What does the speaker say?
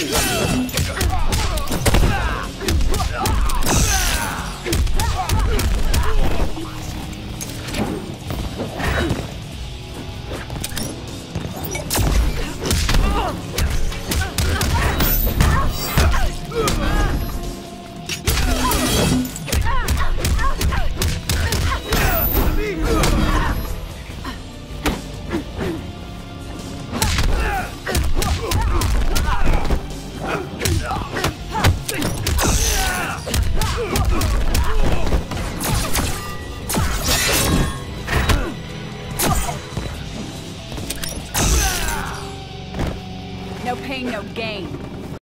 Oh! No pain, no gain.